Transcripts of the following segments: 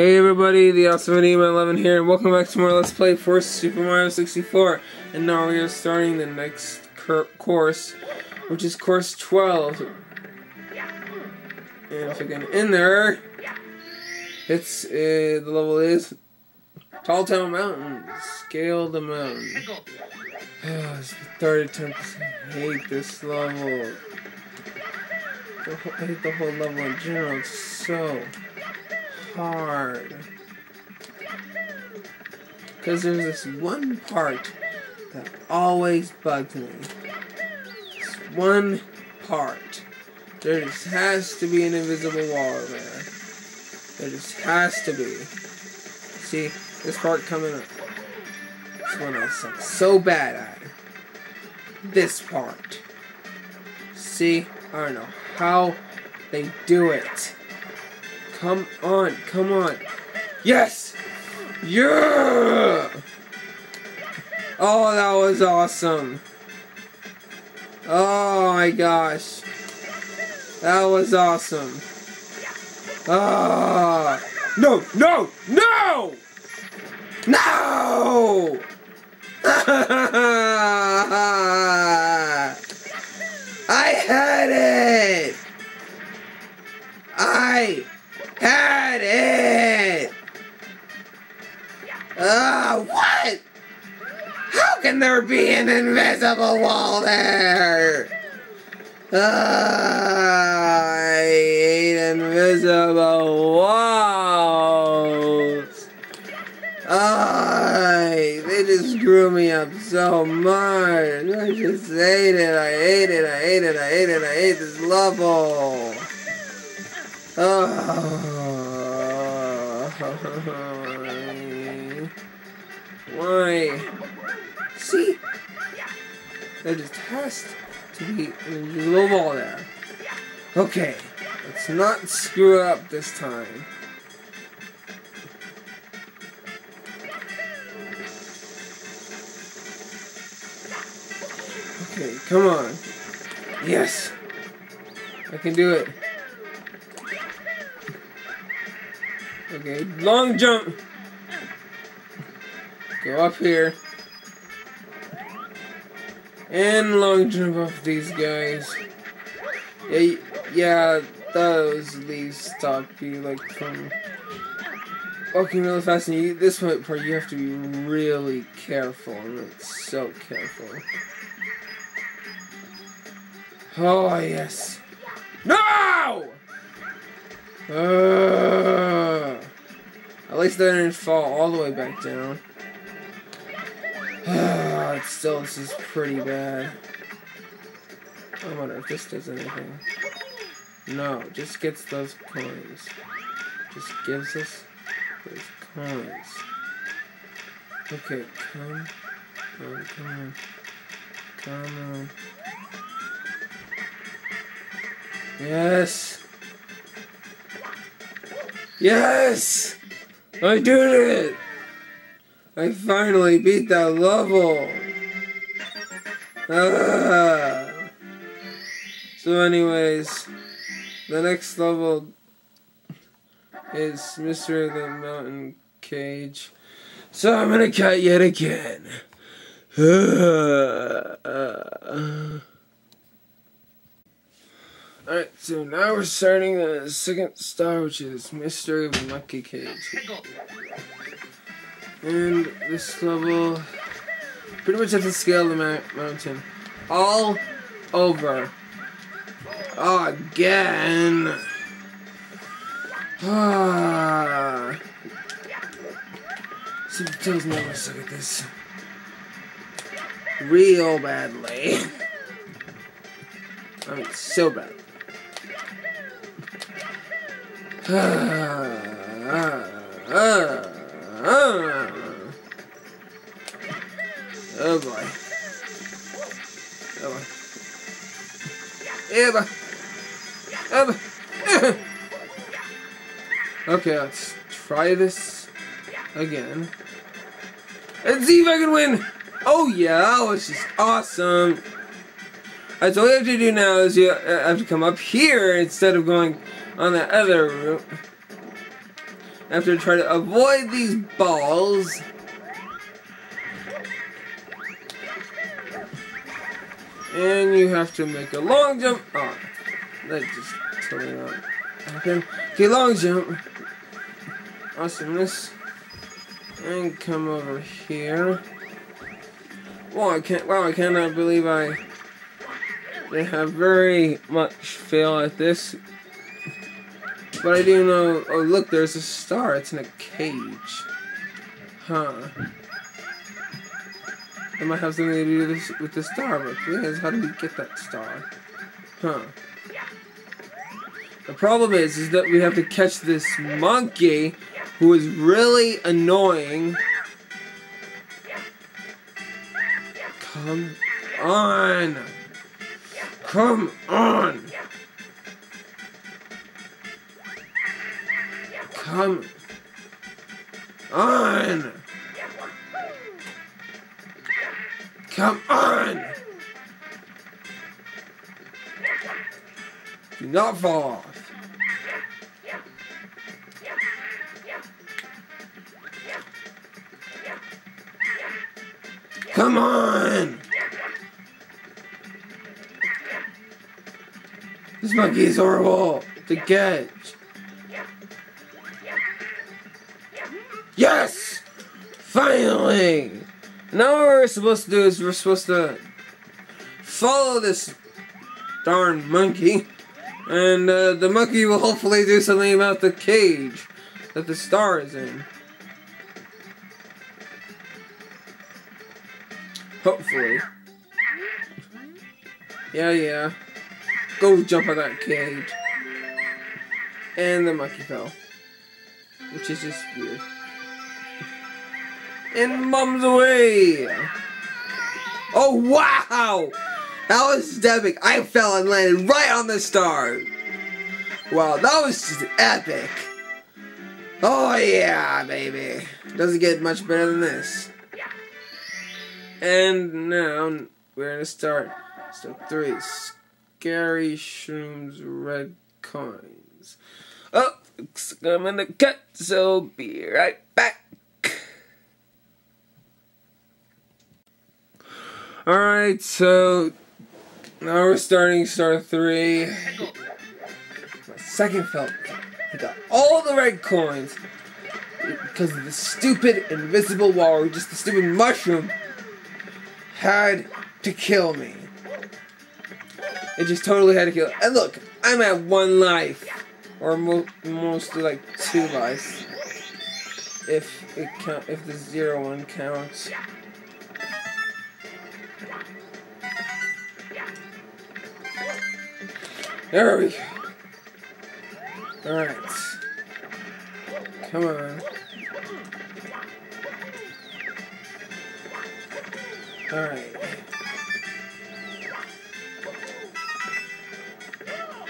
Hey everybody, the awesome Enigma 11 here, and welcome back to more Let's Play for Super Mario 64. And now we are starting the next course, which is course 12. And if we get in there, it's, uh, the level is Tall Town Mountain. Scale the mountain. Oh, it's the third attempt. I hate this level. I hate the whole level in general. It's so hard. Because there's this one part that always bugs me. This one part. There just has to be an invisible wall there. There just has to be. See, this part coming up. This one I suck so bad at. This part. See, I don't know how they do it. Come on, come on. Yes! Yeah! Oh, that was awesome. Oh my gosh. That was awesome. Ah! No, no, no! No! I had it! I had it! Uh, what? How can there be an invisible wall there? Uh, I hate invisible walls. I, they just screw me up so much. I just hate it. I hate it. I hate it. I hate it. I hate this level. Oh. Why? See? There just has to be a little ball there. Okay, let's not screw up this time. Okay, come on. Yes! I can do it. Okay, long jump. Go up here. And long jump off these guys. Yeah, yeah, those leaves stop you like from walking really fast. And you, this part you have to be really careful. So careful. Oh yes. No! Uh, least they didn't fall all the way back down. Still, this is pretty bad. I wonder if this does anything. No, just gets those coins. Just gives us those coins. Okay, come on, come on, come on. Yes! Yes! I did it! I finally beat that level! Ah. So anyways, the next level is Mystery of the Monkey Cage. So I'm gonna cut yet again. Alright, so now we're starting the second star, which is Mystery of the Monkey Cage. And this level, pretty much have to scale the mountain. All over. Again. Ah. Super Tails never suck at this. Real badly. I mean, so bad. Oh boy. Oh boy. Eva. Eva. Oh, okay, let's try this again. Let's see if I can win! Oh yeah, was just awesome! Alright, so all you have to do now is you have to come up here instead of going on the other route. I have to try to avoid these balls. And you have to make a long jump. Oh, that just totally not happen. Okay, long jump. Awesomeness. And come over here. Wow, I can't. Wow, I cannot believe I. They have very much fail at this. But I do know. Oh, look, there's a star. It's in a cage. Huh. It might have something to do with, this, with the star, but is, how do we get that star? Huh. The problem is, is that we have to catch this monkey who is really annoying. Come on! Come on! Come on! Come on! Do not fall off. Come on! This monkey is horrible to catch. Yes! Finally! Now what we're supposed to do is we're supposed to follow this darn monkey. And uh, the monkey will hopefully do something about the cage that the star is in. Hopefully. Yeah, yeah. Go jump on that cage. And the monkey fell. Which is just weird and mom's away. Oh, wow! That was epic. I fell and landed right on the star. Wow, that was just epic. Oh, yeah, baby. Doesn't get much better than this. And now we're gonna start step three. Scary shrooms, red coins. Oh, I'm gonna cut, so be right back. Alright, so now we're starting star three. My second felt he got all the red coins because of the stupid invisible wall or just the stupid mushroom had to kill me. It just totally had to kill. And look, I'm at one life, or mo mostly like two lives, if it count if the zero one counts. There we go. Alright. Come on. Alright.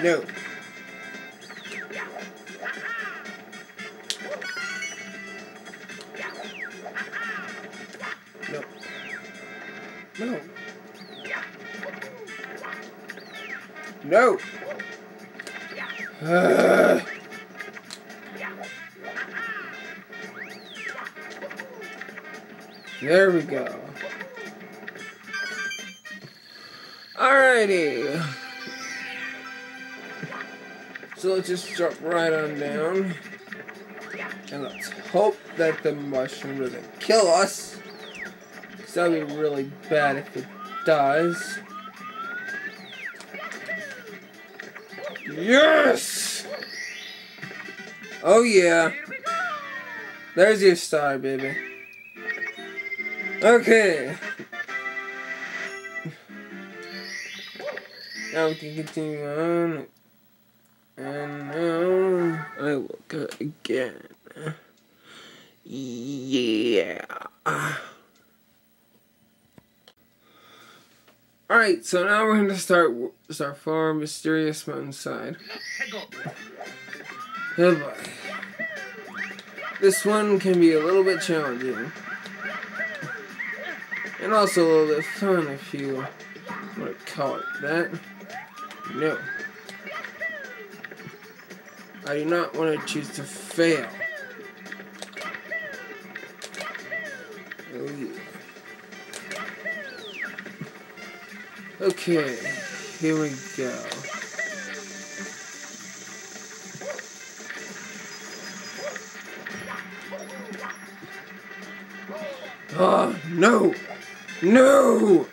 No. No. No. No. Uh, there we go. Alrighty. So let's just drop right on down. And let's hope that the mushroom doesn't kill us. Because that would be really bad if it does. Yes! Oh yeah. There's your star, baby. Okay. Now we can continue on. And now I will go again. Yeah. Alright, so now we're going to start start far mysterious mountainside. Oh boy. This one can be a little bit challenging. And also a little bit fun if you want to call it that. No. I do not want to choose to fail. Okay, here we go. Oh, no! No!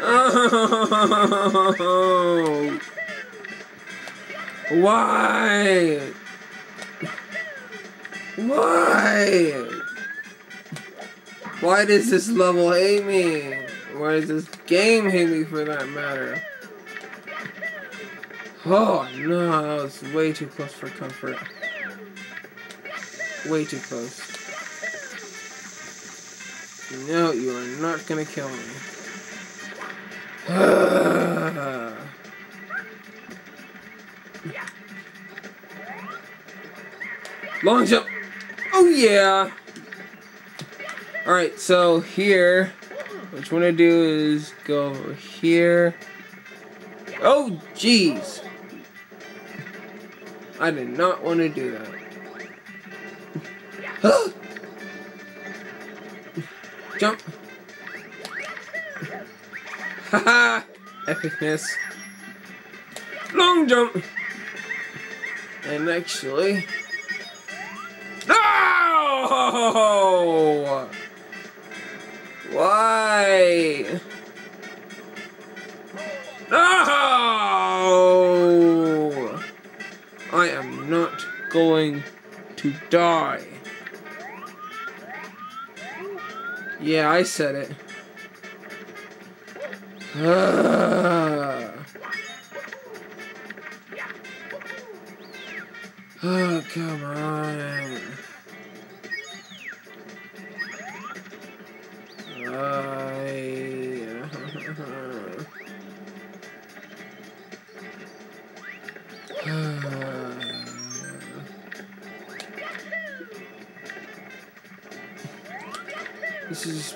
Oh! Why? Why? Why does this level hate me? Why does this game hate me for that matter? Oh no, that was way too close for comfort. Way too close. No, you are not gonna kill me. Long jump! Oh yeah! Alright, so here, what you want to do is go over here. Oh, jeez! I did not want to do that. Jump! Haha! Epicness. Long jump! And actually... No! Why? No! I am not going to die. Yeah, I said it. Oh, come on.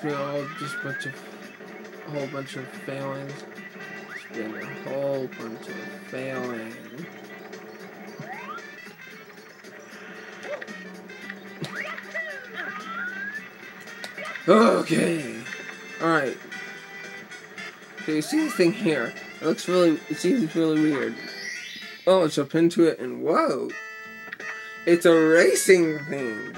Just all just a bunch of a whole bunch of failings. It's been a whole bunch of failing. Okay. Alright. So you see this thing here. It looks really, it seems really weird. Oh, let's jump into it and whoa. It's a racing thing.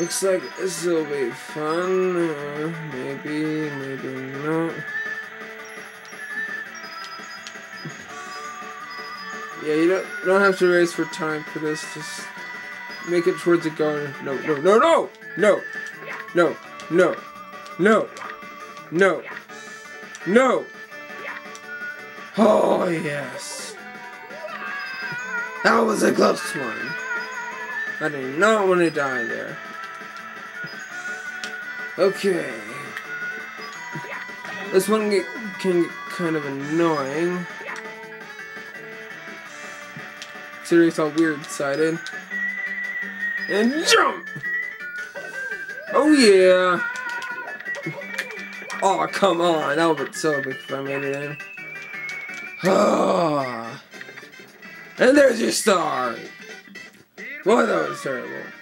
Looks like this will be fun. Uh, maybe, maybe not. Yeah, you don't, don't have to race for time for this. Just make it towards the garden. No, no, no, no! No! No! No! No! No! No! Oh, yes! That was a close one! I did not want to die there. Okay. This one get, can get kind of annoying. Considering it's all weird-sided. And jump! Oh yeah! Oh, come on. That would been so big if I made it in. Ah. and there's your star. Boy, that was terrible.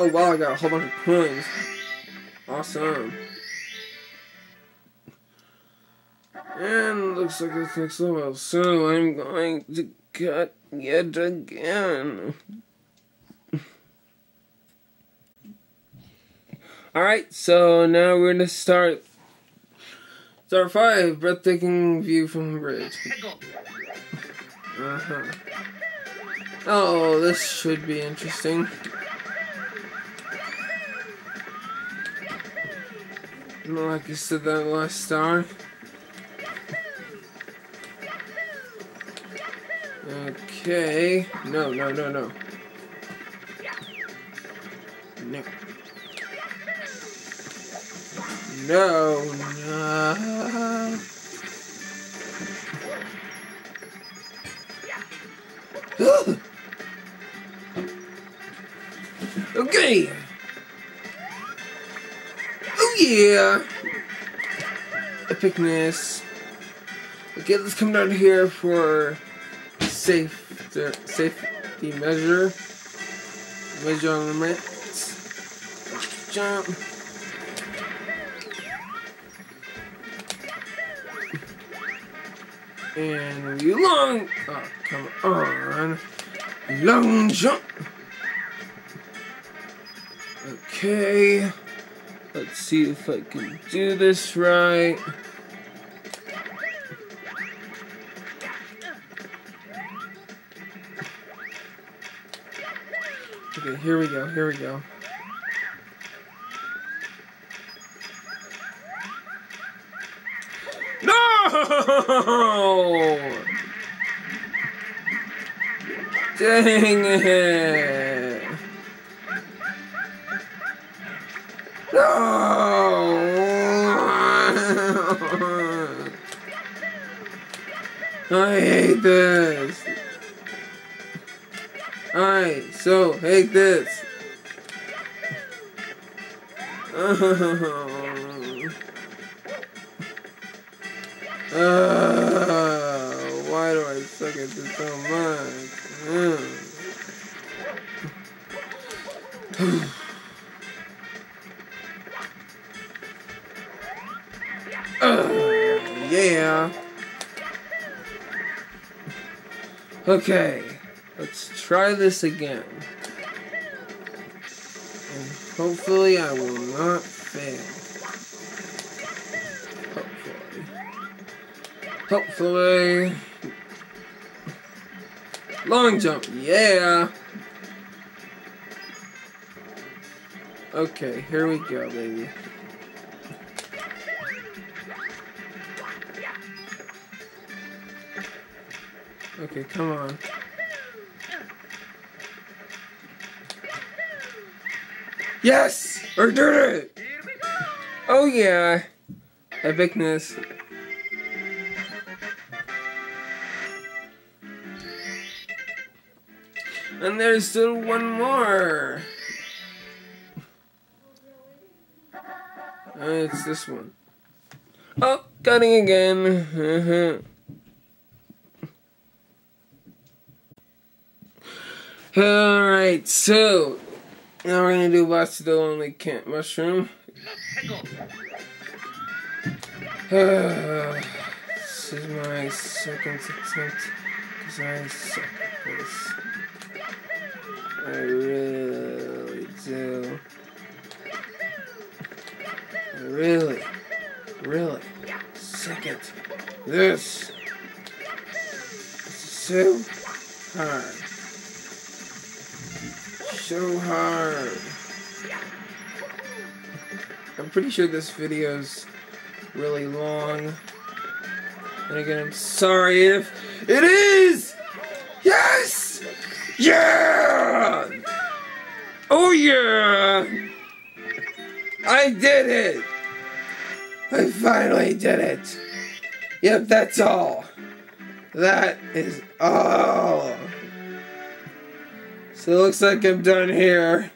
Oh wow, I got a whole bunch of coins. Awesome. And looks like it's next level, so I'm going to cut yet again. Alright, so now we're gonna start Star 5, breathtaking view from the bridge. Uh-huh. Oh, this should be interesting. Like I said that last time. Okay. No, no, no, no. No. No, no. okay. Yeah. Epicness. Okay, let's come down here for safe safety measure. Measurement. Jump. And we long. Oh, come on. Long jump. Okay. Let's see if I can do this right. Okay, here we go, here we go. No! Dang it! No! I hate this. Alright, so hate this. Uh, why do I suck at this so much? uh, Okay, let's try this again. And hopefully I will not fail. Hopefully. Hopefully. Long jump, yeah. Okay, here we go, baby. Okay, come on. Yes! We're doing it! Oh yeah! Epicness. And there's still one more. Uh, it's this one. Oh, cutting again. Alright, so now we're gonna do Watch the Lonely Camp Mushroom. Uh, this is my second attempt because I suck at this. I really do. I really, really suck at this. It's so hard. So hard. I'm pretty sure this video's really long. And again, I'm sorry if it is! Yes! Yeah! Oh yeah! I did it! I finally did it! Yep, that's all. That is all. So it looks like I'm done here.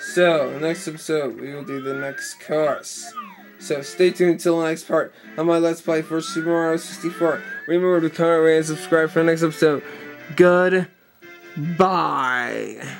So, next episode, we will do the next course. So stay tuned until the next part of my Let's Play for Super Mario 64. Remember to comment, rate, and subscribe for the next episode. Good. Bye.